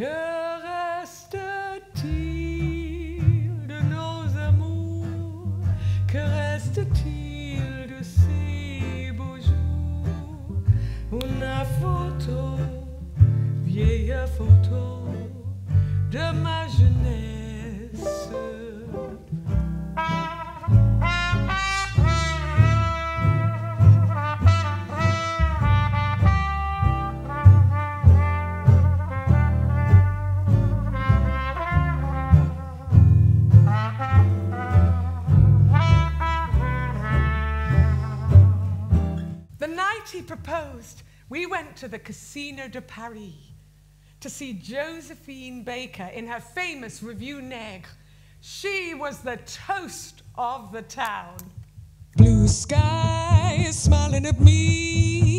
Que reste-t-il de nos amours? Que reste-t-il de ces beaux jours? Une photo, vieille photo de ma jeunesse. The night he proposed, we went to the Casino de Paris to see Josephine Baker in her famous Revue Negre. She was the toast of the town. Blue sky is smiling at me.